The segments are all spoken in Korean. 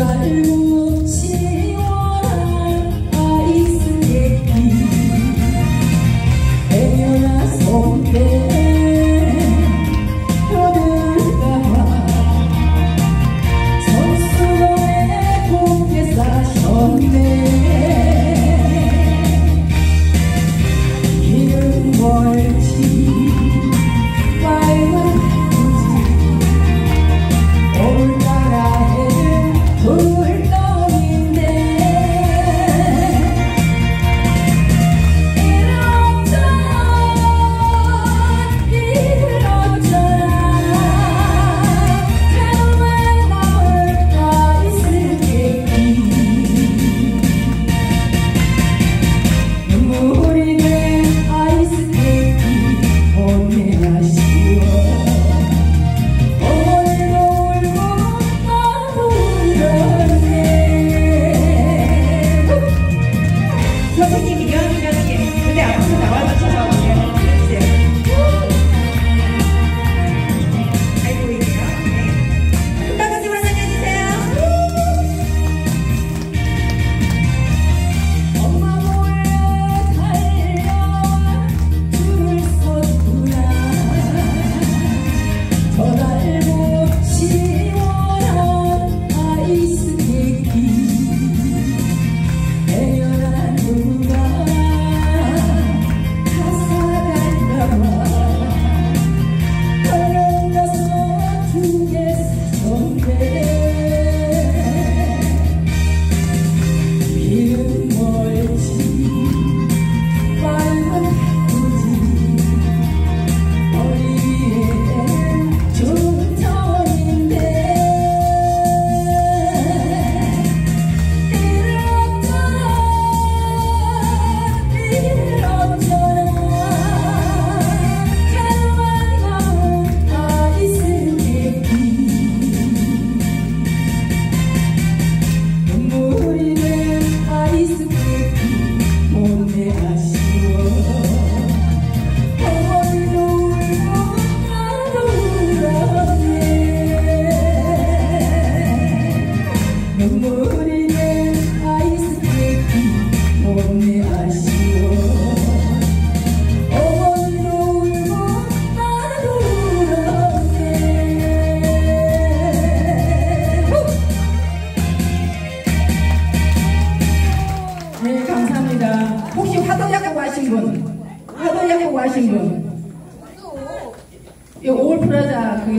在我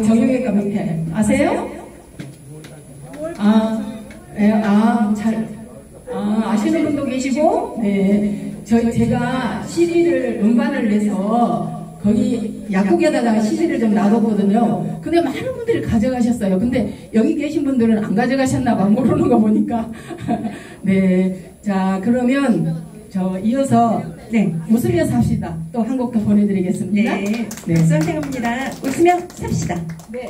정형외과 밑에 아세요? 아, 예, 아, 잘, 아, 아시는 분도 계시고, 네. 저, 제가 CD를 음반을 내서 거기 약국에다가 CD를 좀 놔뒀거든요. 근데 많은 분들이 가져가셨어요. 근데 여기 계신 분들은 안 가져가셨나 봐. 모르는 거 보니까. 네. 자, 그러면 저 이어서 네, 웃으며 삽시다. 또 한 곡 더 보내드리겠습니다. 네, 네. 수원생입니다. 웃으며 삽시다. 네.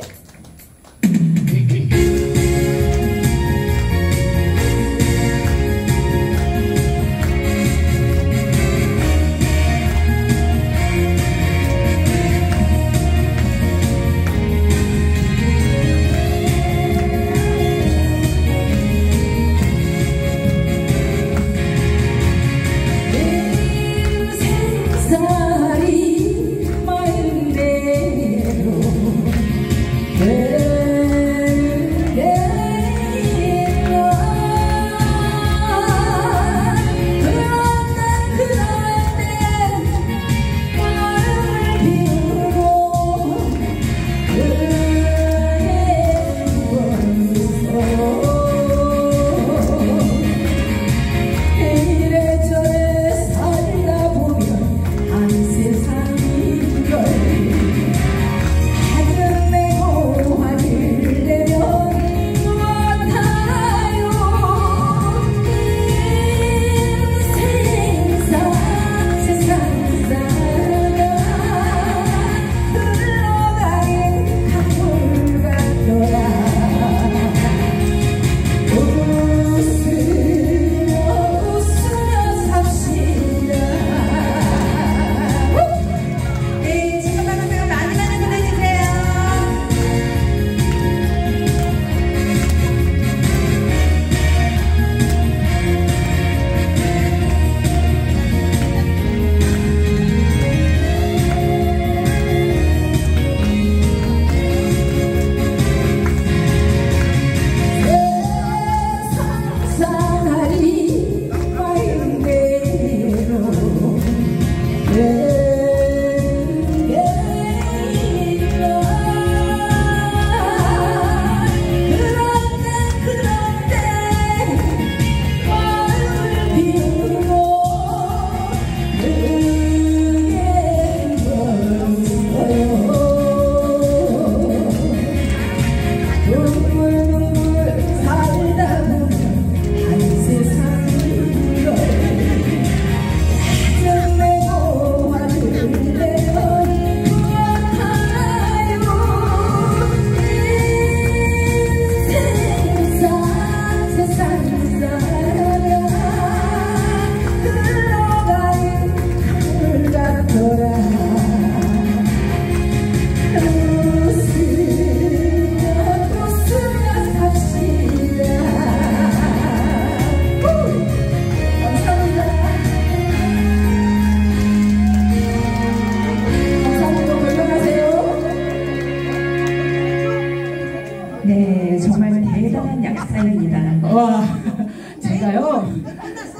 제가요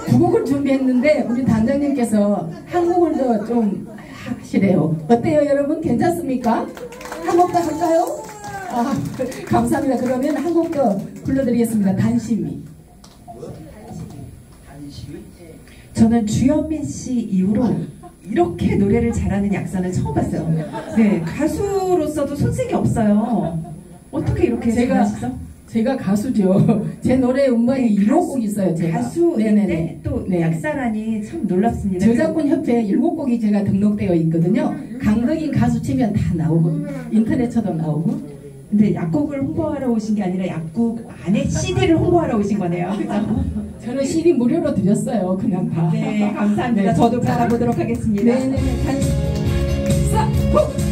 두 곡을 준비했는데 우리 단장님께서 한 곡을 더좀 하시래요 어때요 여러분 괜찮습니까? 한곡더 할까요? 아, 감사합니다 그러면 한곡더 불러드리겠습니다 단심이 저는 주현민 씨 이후로 이렇게 노래를 잘하는 약사는 처음 봤어요. 네, 가수로서도 손색이 없어요. 어떻게 이렇게 제가- 잘하시죠? 제가 가수죠. 제 노래 음반이 일곱 곡 있어요. 제가. 가수인데 네네네. 또 네. 약사라니 참 놀랍습니다. 저작권 협회에 일곱 곡이 제가 등록되어 있거든요. 강덕인 가수 치면 다 나오고 인터넷 쳐도 나오고. 근데 약국을 홍보하러 오신 게 아니라 약국 안에 CD를 홍보하러 오신 거네요. 그죠? 저는 CD 무료로 드렸어요. 그냥 다. 네, 감사합니다. 네, 저도 자, 받아보도록 하겠습니다. 네네네. 단... 사, 후!